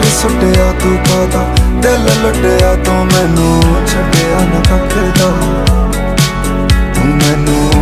ਯਾਰ ਸੁੱਟਿਆ ਤੂੰ ਕਾਦਾ ਦਿਲ ਲੁੱਟਿਆ ਤੂੰ ਮੈਨੂੰ ਛੱਡਿਆ ਨਾ ਕੱਖ ਦਾ। ਤੂੰ ਮੈਨੂੰ